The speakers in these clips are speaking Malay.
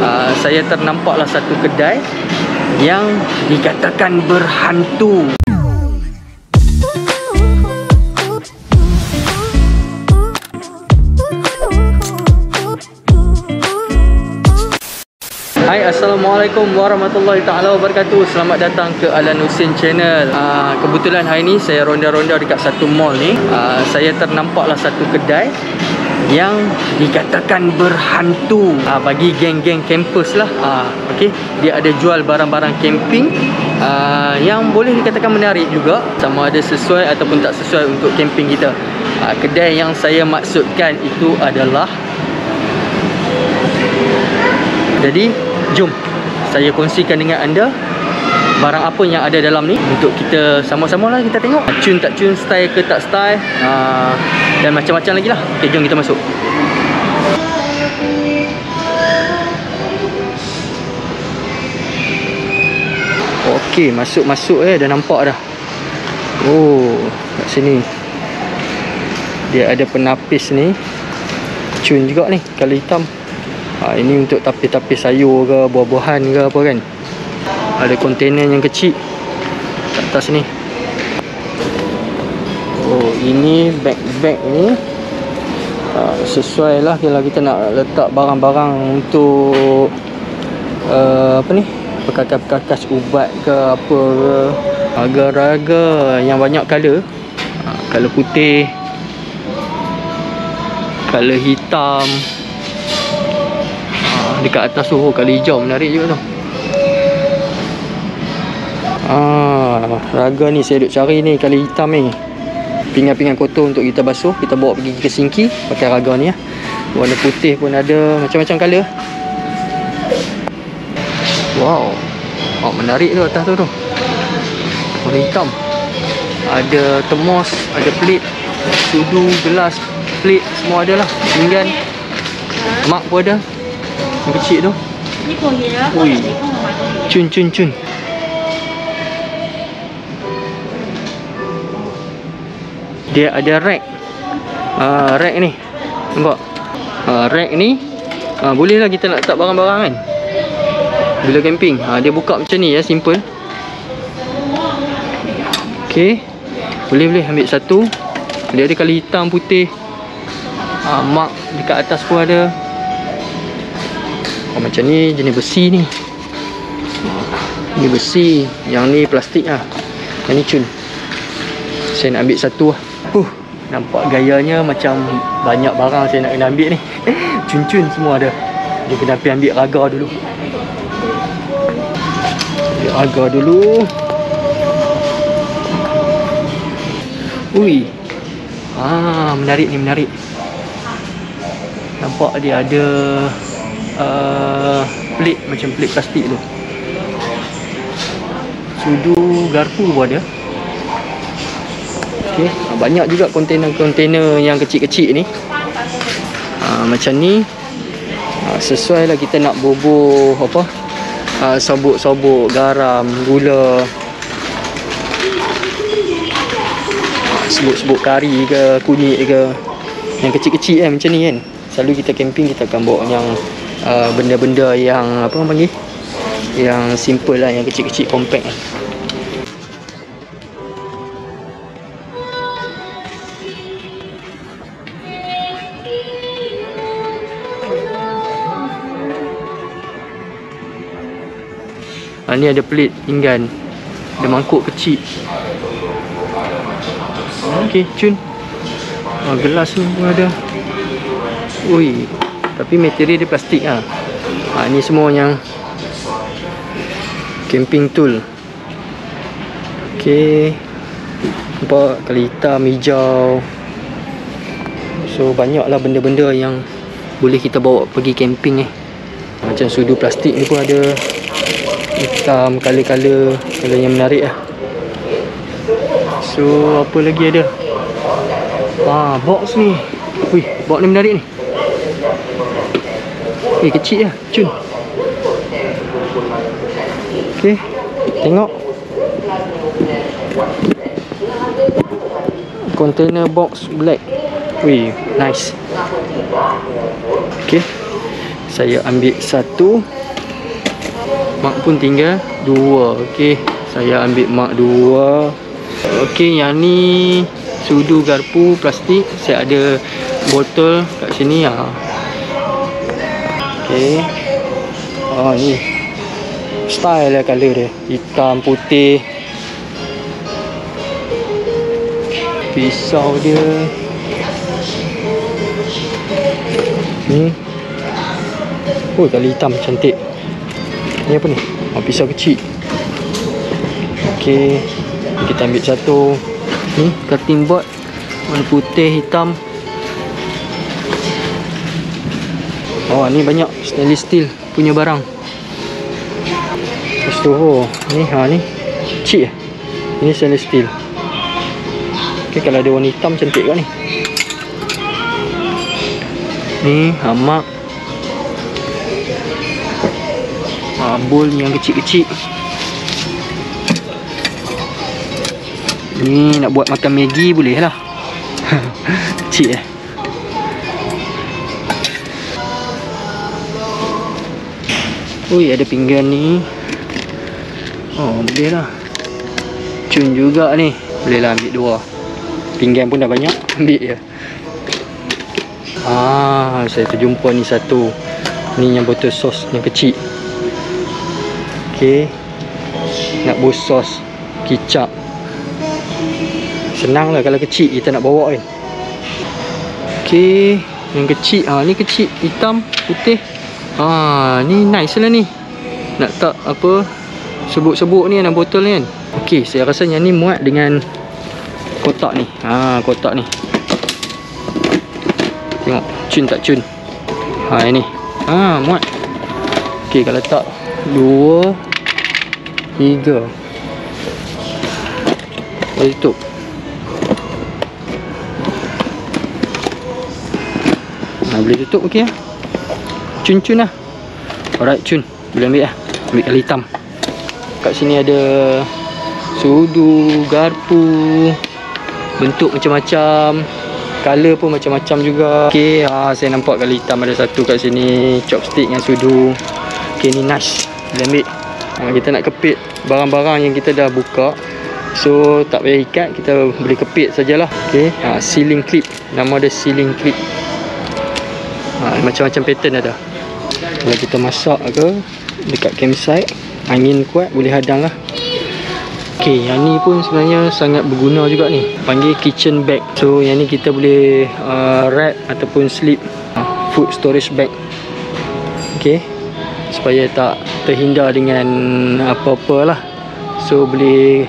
uh, saya ternampaklah satu kedai yang dikatakan berhantu. Hai Assalamualaikum warahmatullahi taala wabarakatuh. Selamat datang ke Alan Husin Channel. Uh, Kebetulan hari ni saya ronda-ronda dekat satu mall ni. Uh, Saya ternampaklah satu kedai Yang dikatakan berhantu. Uh, Bagi geng-geng kampus lah. Uh, okay. Dia ada jual barang-barang camping uh, Yang boleh dikatakan menarik juga. Sama ada sesuai ataupun tak sesuai untuk camping kita. Uh, Kedai yang saya maksudkan itu adalah jadi jom saya kongsikan dengan anda barang apa yang ada dalam ni. Untuk kita sama-sama lah kita tengok. Cun tak cun style ke tak style. Uh, dan macam-macam lagi lah. Ok jom kita masuk. Ok masuk-masuk eh. Dah nampak dah. Oh kat sini. Dia ada penapis ni. Cun juga ni kali hitam. Ha, Ini untuk tapis-tapis sayur ke Buah-buahan ke apa kan? Ada kontainer yang kecil. Kat atas ni. Oh ini bag-bag ni ha, Sesuai lah Kalau kita nak letak barang-barang Untuk uh, Apa ni Perkakas-perkakas ubat ke Apa ke. Raga-raga Yang banyak colour ha, Colour putih Colour hitam dekat atas tu oh, kali hijau menarik juga tu. Ah, raga ni saya duk cari ni kali hitam ni pinggan-pinggan kotor untuk kita basuh kita bawa pergi ke sinki pakai raga ni ya. warna putih pun ada macam-macam colour wow oh, menarik tu atas tu tu warna hitam ada temos ada plate sudu gelas plate semua ada lah pinggan mak pun ada yang kecil tu. Ni ya. Ui. Cun cun cun. Dia ada rack. Uh, rack ni. Nampak? Uh, rack ni uh, bolehlah kita nak letak barang-barang kan. Bila camping. Uh, dia buka macam ni ya, simple. Okey. Boleh boleh ambil satu. Dia ada kali hitam putih. Uh, mark dekat atas pun ada. Oh, macam ni jenis besi ni Ni besi Yang ni plastik lah Yang ni cun Saya nak ambil satu lah uh, Nampak gayanya macam Banyak barang saya nak kena ambil ni. Cun-cun semua ada. Dia kena pergi ambil raga dulu. Ambil raga dulu. Ui. Ah, menarik ni menarik. Nampak dia ada uh, plate macam plate plastik tu. Sudu garpu pun ada Okay, uh, banyak juga kontainer-kontainer yang kecil-kecil ni. Uh, macam ni uh, sesuai lah kita nak bobo apa? Uh, sobok-sobok garam gula. Sebut-sebut kari ke kunyit ke. Yang kecil-kecil kan macam ni kan. Selalu kita camping kita akan bawa yang benda-benda uh, yang apa orang panggil? Yang simple lah yang kecil-kecil compact. Ha, ni ada plate pinggan. Ada mangkuk kecil. Okey, cun. Ha, Gelas ni pun ada. Ui tapi material dia plastik lah ha, Ni semua yang Camping tool. Okay Nampak kali hitam, hijau. So banyak lah benda-benda yang Boleh kita bawa pergi camping eh. Macam sudu plastik ni pun ada Hitam, color-color Color yang menarik lah. So apa lagi ada? Ah, box ni. Wih, box ni menarik ni. Eh kecil lah Cun. Okay Tengok. Container box black. Wih Nice. Okay Saya ambil satu. Mak pun tinggal dua. Okey. Saya ambil mak dua. Okey, yang ni sudu garpu plastik. Saya ada botol kat sini ah. Okey. Oh ni. Style lah color dia. Hitam, putih. Pisau dia. Ni. Oh, kali hitam cantik. Ni apa ni? Oh, pisau kecil. Okey. Kita ambil satu. Ni cutting board. Warna putih, hitam. Oh, ni banyak stainless steel punya barang. Lepas tu, oh, ni, ha, ni. Kecil eh. Ini stainless steel. Okay, kalau ada warna hitam cantik kat ni. Ni, hamak. Bowl yang kecil-kecil. Ni nak buat makan Maggi boleh lah. kecil eh. Ui ada pinggan ni. Oh boleh lah. Cun juga ni. Boleh lah ambil dua. Pinggan pun dah banyak Ambil je. Ah, saya terjumpa ni satu. Ni yang botol sos yang kecil Okay Nak buat sos Kicap Senang lah kalau kecil kita nak bawa kan Okay Yang kecil ah, Ni kecil Hitam Putih Ah, ni nice lah ni. Nak tak apa sebut-sebut ni dalam botol ni kan. Okey, saya rasa yang ni muat dengan kotak ni. Ha, kotak ni. Tengok cun tak cun. Ha, ini. Ha, muat. Okey, kalau tak dua tiga. Boleh tutup. Ha, boleh tutup okey ah. Cun-cun lah Alright cun. Boleh ambil lah Ambil kali hitam. Kat sini ada Sudu Garpu Bentuk macam-macam Color pun macam-macam juga. Okay ha, Saya nampak kali hitam ada satu kat sini. Chopstick dengan sudu. Okay ni nice. Boleh ambil. ha, Kita nak kepit Barang-barang yang kita dah buka. So tak payah ikat Kita boleh kepit sajalah Okay ha, Sealing clip. Nama dia sealing clip. Ha, Macam-macam pattern ada. Kalau kita masak ke dekat campsite angin kuat boleh hadang lah. Ok yang ni pun sebenarnya sangat berguna juga ni. Panggil kitchen bag. So yang ni kita boleh uh, wrap ataupun slip uh, food storage bag. Ok supaya tak terhindar dengan apa-apa lah so boleh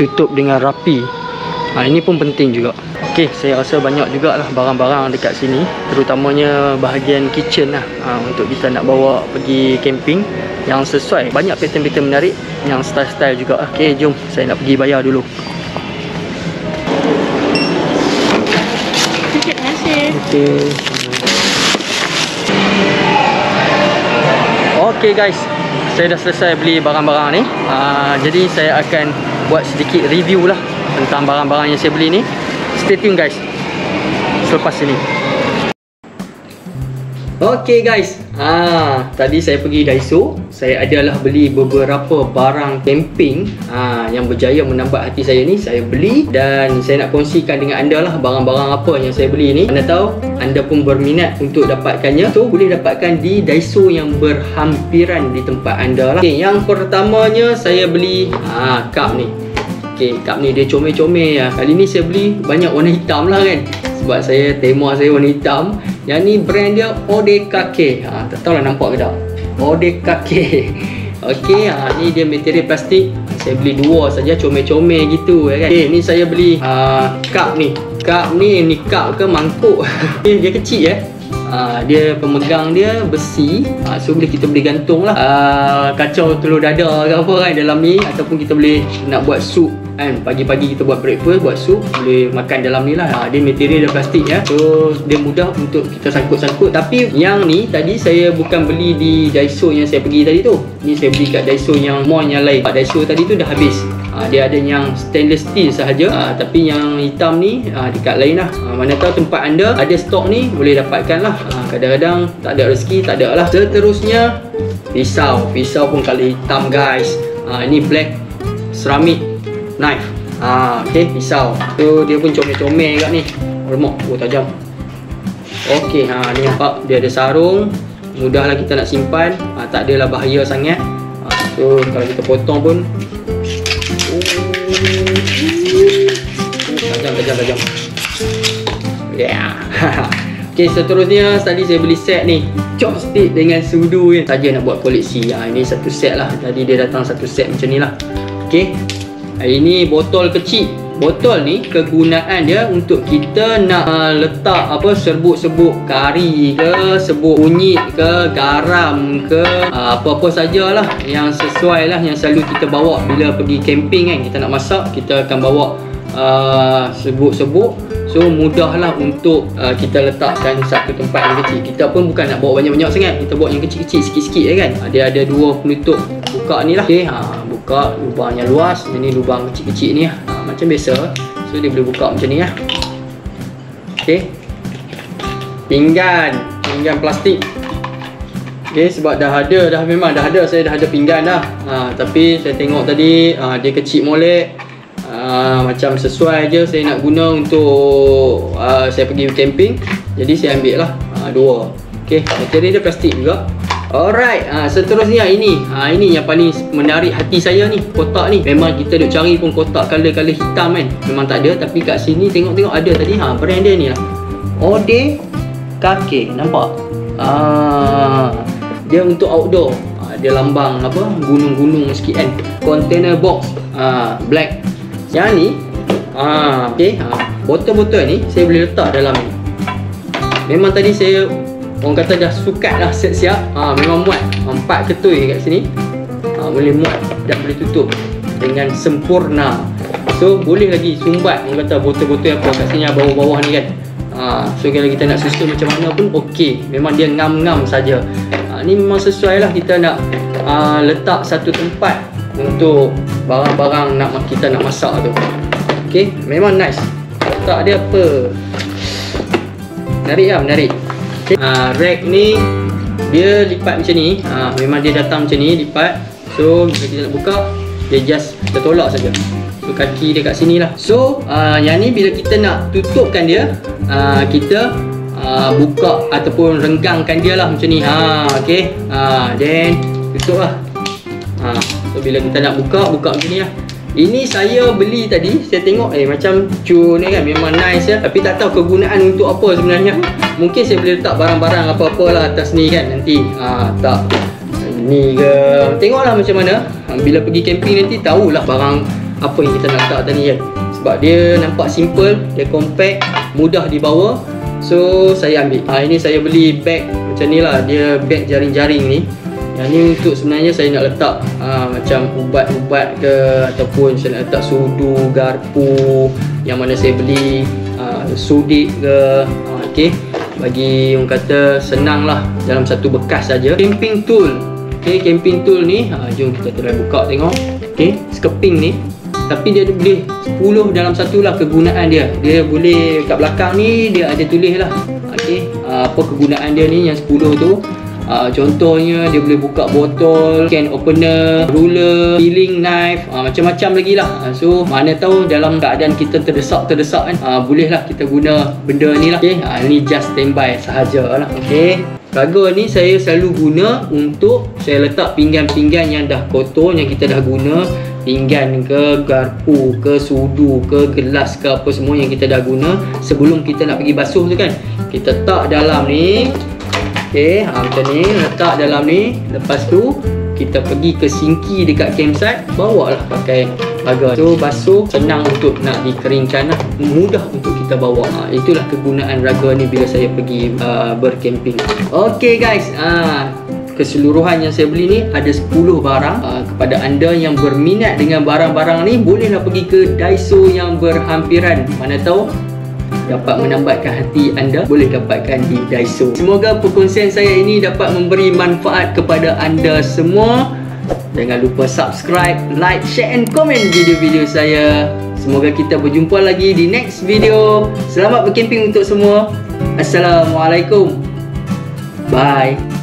tutup dengan rapi. Ha, ini pun penting juga. Okey, saya rasa banyak jugalah barang-barang dekat sini. Terutamanya bahagian kitchen lah. Ha, Untuk kita nak bawa pergi camping Yang sesuai. Banyak pattern-pattern menarik Yang style-style juga. Okey, jom. Saya nak pergi bayar dulu. Terima kasih. Okey Okey guys. Saya dah selesai beli barang-barang ni. Ha, Jadi saya akan buat sedikit review lah Tentang barang-barang yang saya beli ni. Stay tune guys. Selepas ini Okay guys. Ha, Tadi saya pergi Daiso. Saya adalah beli beberapa barang camping. Ha, Yang berjaya menambah hati saya ni Saya beli. Dan saya nak kongsikan dengan anda lah Barang-barang apa yang saya beli ni. Anda tahu Anda pun berminat untuk dapatkannya. So boleh dapatkan di Daiso yang berhampiran di tempat anda lah. Okay, Yang pertamanya saya beli ha, Cup ni Okay, cup ni dia comel-comel lah. Kali ni saya beli banyak warna hitam lah kan. Sebab saya tema saya warna hitam. Yang ni brand dia Odekake. Ha, tak tahu lah nampak ke tak. Odekake. Okay, ha, ni dia material plastik. Saya beli dua saja comel-comel gitu ya kan. Okay, ni saya beli uh, cup ni. Cup ni, ni cup ke mangkuk. dia kecil. Eh. Uh, dia pemegang dia besi. Uh, so boleh kita boleh gantung lah. Uh, kacau telur dada ke apa kan dalam ni. Ataupun kita boleh nak buat sup kan. Pagi-pagi kita buat breakfast buat sup boleh makan dalam ni lah. Uh, dia material dia plastik ya. So dia mudah untuk kita sangkut-sangkut. Tapi yang ni tadi saya bukan beli di Daiso yang saya pergi tadi tu. Ni saya beli kat Daiso yang mall yang lain. Daiso tadi tu dah habis uh, dia ada yang stainless steel sahaja. Uh, tapi yang hitam ni uh, dekat lain lah. Uh, mana tahu tempat anda ada stok ni boleh dapatkan lah. Uh, kadang-kadang tak ada rezeki tak ada lah. Seterusnya pisau. Pisau pun kali hitam guys. Uh, ini black ceramic knife. Uh, ok pisau. Tu dia pun comel-comel kat ni. Remok oh tajam. Ok ha, ni nampak dia ada sarung. Mudahlah kita nak simpan. Ha, tak adalah bahaya sangat. Ha, so kalau kita potong pun ok seterusnya tadi saya beli set ni. Chopstick dengan sudu kan saja nak buat koleksi. Ha, ini satu set lah. Tadi dia datang satu set macam ni lah. Ok ini botol kecil. Botol ni kegunaan dia untuk kita nak uh, letak apa serbuk-serbuk kari ke serbuk kunyit ke garam ke uh, apa-apa sajalah yang sesuai lah yang selalu kita bawa. Bila pergi camping kan kita nak masak kita akan bawa uh, serbuk-serbuk so mudahlah untuk uh, kita letakkan satu tempat yang kecil. Kita pun bukan nak bawa banyak-banyak sangat. Kita bawa yang kecil-kecil sikit-sikit kan? Dia ada dua penutup buka ni lah. Okay, ha, buka lubang yang luas. Ini lubang kecil-kecil ni ha, macam biasa. So dia boleh buka macam ni lah. Ok pinggan. Pinggan plastik. Ok sebab dah ada dah memang dah ada. Saya dah ada pinggan dah ha, tapi saya tengok tadi ha, dia kecil molek ha, macam sesuai je saya nak guna untuk uh, saya pergi camping. Jadi saya ambil lah ha, dua. Ok material dia plastik juga. Alright, ha, seterusnya ini. Ha, Ini yang paling menarik hati saya ni Kotak ni. Memang kita duk cari pun kotak color-color hitam kan. Memang tak ada Tapi kat sini tengok-tengok ada tadi. Ha, Brand dia ni lah. Ode Kake Nampak? Ha, dia untuk outdoor. Ha, Dia lambang apa Gunung-gunung sikit kan. Container box ha, Black Yang ni ha, okay, ha, Botol-botol ni Saya boleh letak dalam ni. Memang tadi saya orang kata dah sukat dah siap-siap ha, memang muat. Empat ketui kat sini ha, boleh muat dan boleh tutup dengan sempurna. So boleh lagi sumbat orang kata botol-botol yang kat sini bawah-bawah ni kan. Ha, so kalau kita nak susun macam mana pun ok memang dia ngam-ngam saja. Ha, ni memang sesuai lah kita nak ha, letak satu tempat untuk barang-barang nak kita nak masak tu. Ok memang nice. Tak ada apa? Menarik lah menarik. Okay. uh, rack ni dia lipat macam ni. Uh, memang dia datang macam ni lipat. So bila kita nak buka dia just kita tolak saja. So kaki dia kat sini lah. So uh, yang ni bila kita nak tutupkan dia uh, kita uh, buka ataupun renggangkan dia lah macam ni. Ha, okay. uh, then tutup lah uh, so bila kita nak buka buka macam ni lah. Ini saya beli tadi Saya tengok eh macam cun ni kan Memang nice ya. Tapi tak tahu kegunaan untuk apa sebenarnya. Mungkin saya boleh letak barang-barang apa-apa lah atas ni kan Nanti. Ha, Tak. Ni ke? Tengoklah macam mana. Ha, Bila pergi camping nanti tahulah barang Apa yang kita nak letak tadi kan. Sebab dia nampak simple Dia compact Mudah dibawa. So saya ambil. Ha, Ini saya beli bag Macam ni lah. Dia bag jaring-jaring ni yang ni untuk sebenarnya saya nak letak aa, ah, macam ubat-ubat ke ataupun saya nak letak sudu, garpu yang mana saya beli aa, ah, sudik ke ah, okay. bagi orang kata senang lah dalam satu bekas saja. camping tool okay, camping tool ni aa, jom kita try buka tengok okay, skeping ni tapi dia boleh 10 dalam satu lah kegunaan dia dia boleh kat belakang ni dia ada tulis lah okay. apa kegunaan dia ni yang 10 tu Uh, contohnya dia boleh buka botol, can opener, ruler, peeling knife, uh, macam-macam lagi lah. Uh, so mana tahu dalam keadaan kita terdesak-terdesak kan, uh, bolehlah kita guna benda ni lah. Okay, uh, ni just standby sahaja lah. Okay. Raga ni saya selalu guna untuk saya letak pinggan-pinggan yang dah kotor yang kita dah guna pinggan ke garpu ke sudu ke gelas ke apa semua yang kita dah guna sebelum kita nak pergi basuh tu kan kita tak dalam ni Okey, ha, macam ni letak dalam ni. Lepas tu kita pergi ke sinki dekat campsite, bawa lah pakai raga. So basuh senang untuk nak dikeringkan lah. Mudah untuk kita bawa. Ha, itulah kegunaan raga ni bila saya pergi uh, bercamping. Okey guys, ha, keseluruhan yang saya beli ni ada 10 barang uh, kepada anda yang berminat dengan barang-barang ni bolehlah pergi ke Daiso yang berhampiran mana tahu dapat menambatkan hati anda boleh dapatkan di Daiso. Semoga perkongsian saya ini dapat memberi manfaat kepada anda semua. Jangan lupa subscribe, like, share and komen video-video saya. Semoga kita berjumpa lagi di next video. Selamat berkemping untuk semua. Assalamualaikum. Bye.